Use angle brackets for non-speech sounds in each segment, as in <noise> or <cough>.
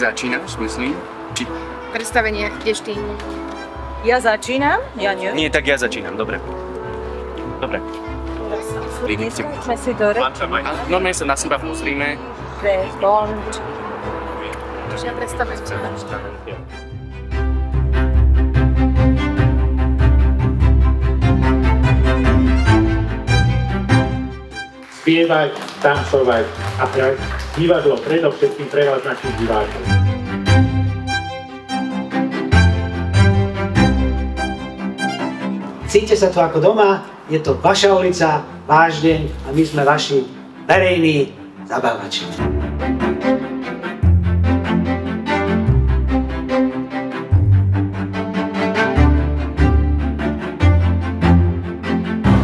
Začínaš, myslím. Či... Predstavenie, ideš ty. Ja začínam? Ja nie. Nie, tak ja začínam, dobre. Dobre. Neskúšme si do reči. Normálne sa na seba pozrime. Bond. Ja predstavujem. spievať, tancovať a hrať divadlo predovšetkým pre vás našich divákov. Cíte sa tu ako doma, je to vaša ulica, váš deň a my sme vaši verejní zabávači.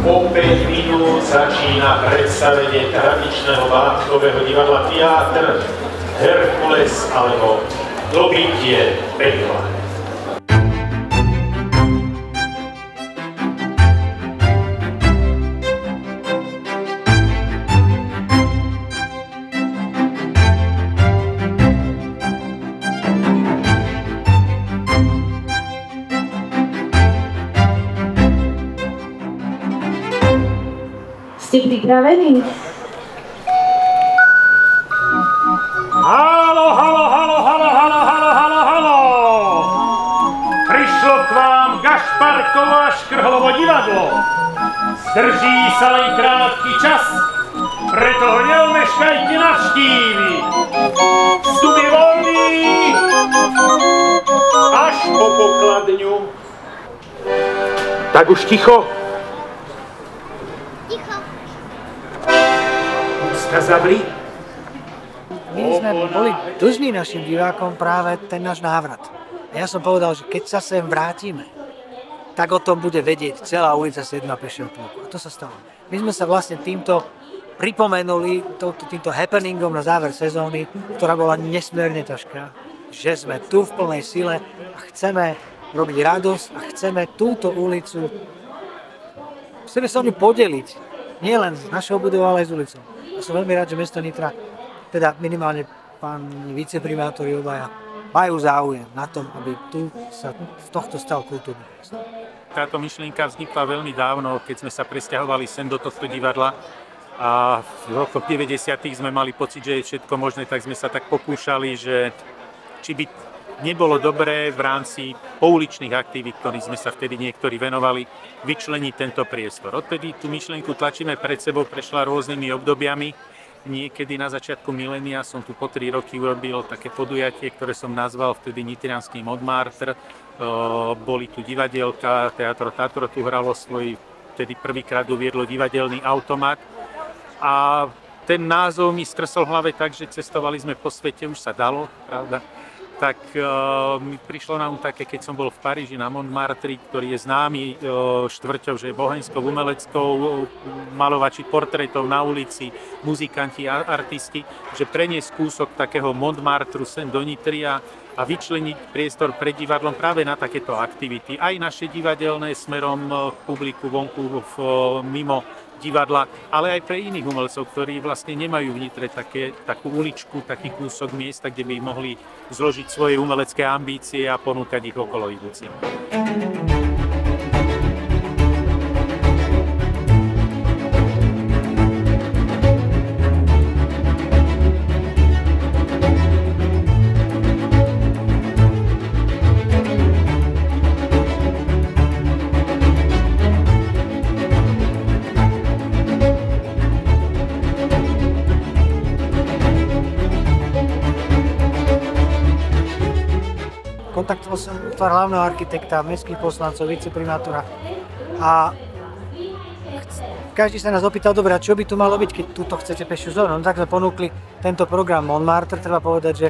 O 5 minút začína predstavenie tradičného váckového divadla Teatr Herkules alebo Dobytie pekla. Ste pripravení? Halo, halo, halo, halo, halo, halo, halo, halo! Prišlo k vám Gašparkovo a Škrhlovo divadlo. Zdrží sa len krátky čas, preto ho neomeškajte navštíviť. Vstup je voľný až po pokladňu. Tak už ticho. Ústa zavri. My sme boli dlžní našim divákom práve ten náš návrat. A ja som povedal, že keď sa sem vrátime, tak o tom bude vedieť celá ulica 7. pešieho pluku. A to sa stalo. My sme sa vlastne týmto pripomenuli, týmto happeningom na záver sezóny, ktorá bola nesmierne ťažká, že sme tu v plnej sile a chceme robiť radosť a chceme túto ulicu chceme sa o ňu podeliť. Nie len z našou budovou, ale aj s ulicou. Som veľmi rád, že mesto Nitra, teda minimálne pán viceprimátori obaja, majú záujem na tom, aby tu sa z tohto stal kultúrny. Táto myšlienka vznikla veľmi dávno, keď sme sa presťahovali sem do tohto divadla a v rokoch 90. sme mali pocit, že je všetko možné, tak sme sa tak pokúšali, že či by nebolo dobré v rámci pouličných aktivít, ktorých sme sa vtedy niektorí venovali, vyčleniť tento priestor. Odtedy tú myšlienku tlačíme pred sebou, prešla rôznymi obdobiami. Niekedy na začiatku milénia som tu po 3 roky urobil také podujatie, ktoré som nazval vtedy Nitrianský Modmartr. Boli tu divadielka, Teatro Tatro tu hralo svoj, vtedy prvýkrát uviedlo divadelný automat. A ten názov mi skrsol v hlave tak, že cestovali sme po svete, už sa dalo, pravda, tak uh, mi prišlo na um také, keď som bol v Paríži na Montmartre, ktorý je známy uh, štvrťou, že je bohenskou, umeleckou, uh, malovači portrétov na ulici, muzikanti, a artisti, že preniesť kúsok takého Montmartru sem do Nitria a vyčleniť priestor pred divadlom práve na takéto aktivity. Aj naše divadelné smerom k publiku vonku v, mimo divadla, ale aj pre iných umelcov, ktorí vlastne nemajú v Nitre také, takú uličku, taký kúsok miesta, kde by mohli zložiť svoje umelecké ambície a ponúkať ich okolo idúcim. Útvar hlavného architekta, mestských poslancov, viceprimátora a každý sa nás opýtal, dobre, a čo by tu malo byť, keď túto chcete pešiu zónu? No tak sme ponúkli tento program Montmartre, treba povedať, že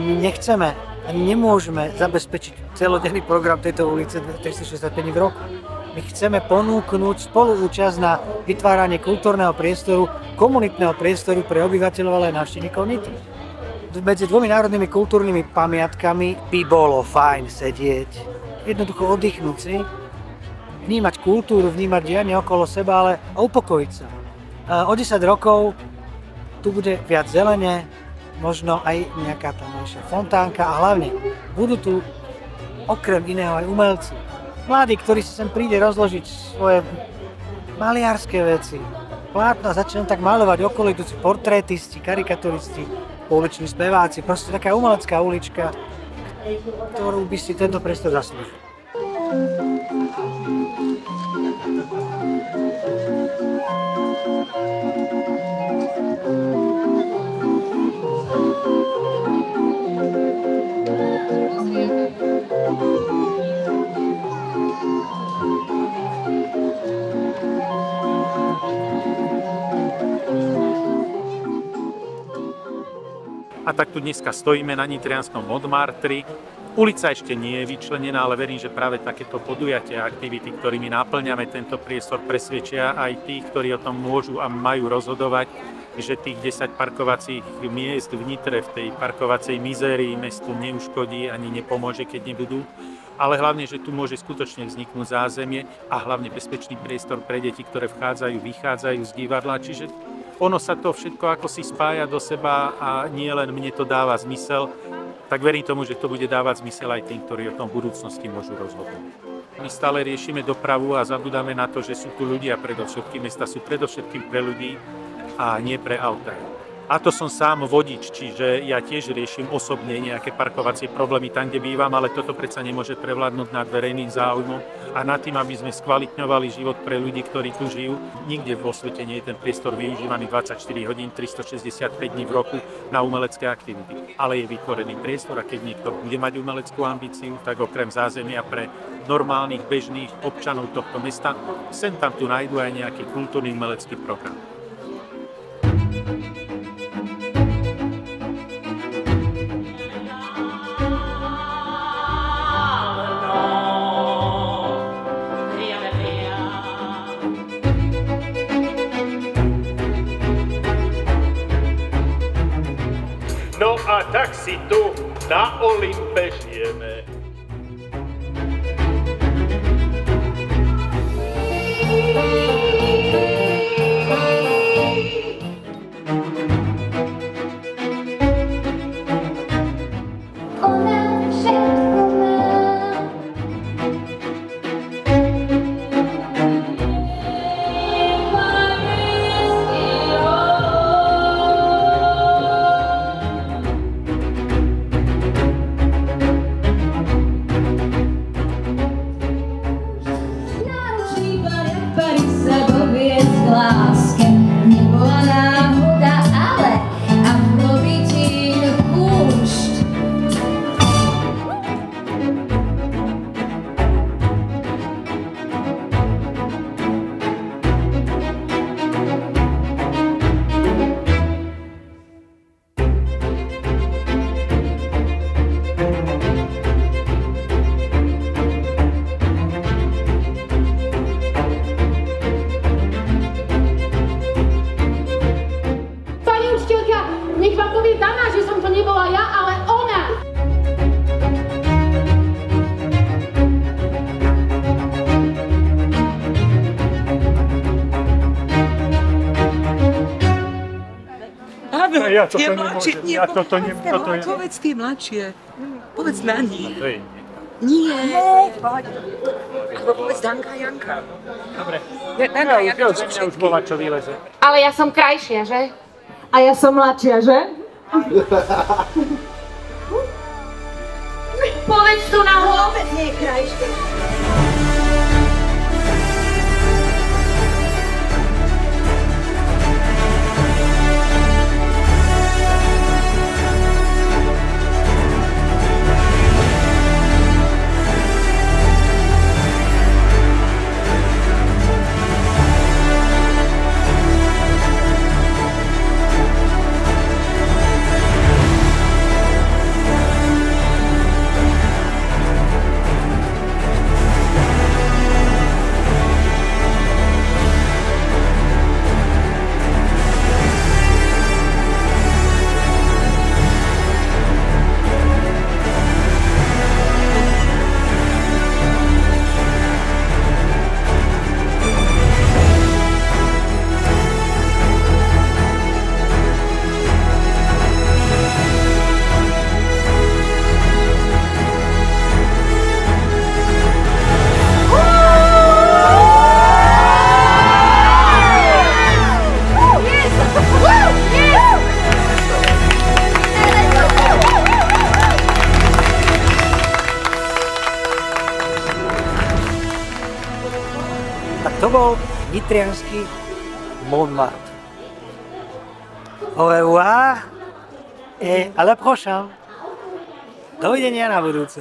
my nechceme ani nemôžeme zabezpečiť celodenný program tejto ulice 365 dní v roku. My chceme ponúknuť spoluúčasť na vytváranie kultúrneho priestoru, komunitného priestoru pre obyvateľov, ale aj návštevníkov medzi dvomi národnými kultúrnymi pamiatkami by bolo fajn sedieť, jednoducho oddychnúť si, vnímať kultúru, vnímať dianie okolo seba, ale upokojiť sa. O 10 rokov tu bude viac zelene, možno aj nejaká tam ešte fontánka a hlavne budú tu okrem iného aj umelci. Mladí, ktorí si sem príde rozložiť svoje maliarské veci, plátna, začnú tak malovať okolo portrétisti, karikaturisti, uliční speváci, proste taká umelecká ulička, ktorú by si tento priestor zaslúžil. A tak tu dneska stojíme na Nitrianskom Montmartri. Ulica ešte nie je vyčlenená, ale verím, že práve takéto podujatia a aktivity, ktorými naplňame tento priestor, presvedčia aj tých, ktorí o tom môžu a majú rozhodovať, že tých 10 parkovacích miest v Nitre, v tej parkovacej mizérii mestu neuškodí ani nepomôže, keď nebudú ale hlavne, že tu môže skutočne vzniknúť zázemie a hlavne bezpečný priestor pre deti, ktoré vchádzajú, vychádzajú z divadla. Čiže ono sa to všetko ako si spája do seba a nie len mne to dáva zmysel, tak verím tomu, že to bude dávať zmysel aj tým, ktorí o tom budúcnosti môžu rozhodnúť. My stále riešime dopravu a zabudáme na to, že sú tu ľudia predovšetkým. Mesta sú predovšetkým pre ľudí a nie pre autá. A to som sám vodič, čiže ja tiež riešim osobne nejaké parkovacie problémy tam, kde bývam, ale toto predsa nemôže prevládnuť nad verejným záujmom a nad tým, aby sme skvalitňovali život pre ľudí, ktorí tu žijú. Nikde vo svete nie je ten priestor využívaný 24 hodín, 365 dní v roku na umelecké aktivity. Ale je vytvorený priestor a keď niekto bude mať umeleckú ambíciu, tak okrem zázemia pre normálnych, bežných občanov tohto mesta, sem tam tu nájdu aj nejaký kultúrny umelecký program. Si tu na Olympe žijeme. Ona všetko Ja toto tie nemôžem, mladšie, nie, ja toto ne- toto je- Povedz tie mladšie, povedz na nich. To je Nie, poď. Alebo povedz Danka a Janka. Dobre. Ja, Danka a Janka, Ja už bola, čo vyleze. Ale ja som krajšia, že? A ja som mladšia, že? <laughs> Povedz tu na Vôbec nie je krajšie. Bol nitrianský Montmartre. Au revoir et à la prochaine. Dovidenia na budúce.